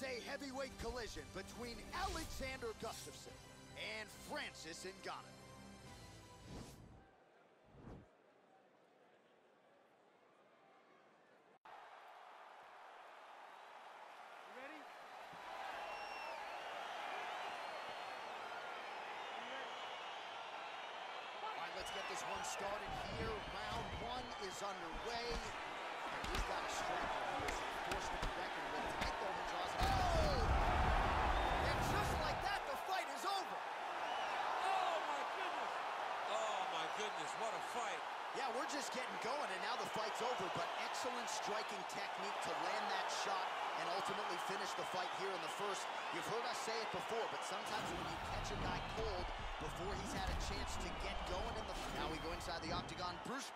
is a heavyweight collision between Alexander Gustafsson and Francis Ngannou. Let's get this one started here. Round one is underway. And he's got a striker who is a force to be reckoned with. Tight though, he draws it. Oh! And just like that, the fight is over. Oh, my goodness. Oh, my goodness, what a fight. Yeah, we're just getting going, and now the fight's over, but excellent striking technique to land that shot and ultimately finish the fight here in the first. You've heard us say it before, but sometimes when you catch a guy cold before he's had a chance to get going in the... Now we go inside the octagon. Bruce